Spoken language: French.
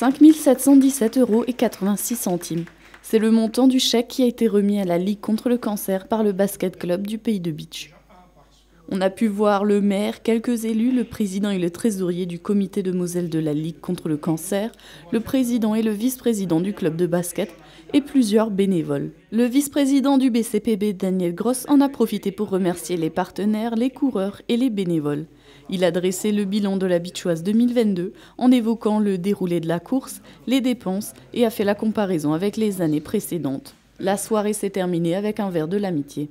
5 717 euros et 86 centimes. C'est le montant du chèque qui a été remis à la Ligue contre le cancer par le basket club du pays de Beach. On a pu voir le maire, quelques élus, le président et le trésorier du comité de Moselle de la Ligue contre le cancer, le président et le vice-président du club de basket et plusieurs bénévoles. Le vice-président du BCPB, Daniel Gross, en a profité pour remercier les partenaires, les coureurs et les bénévoles. Il a dressé le bilan de la Bichoise 2022 en évoquant le déroulé de la course, les dépenses et a fait la comparaison avec les années précédentes. La soirée s'est terminée avec un verre de l'amitié.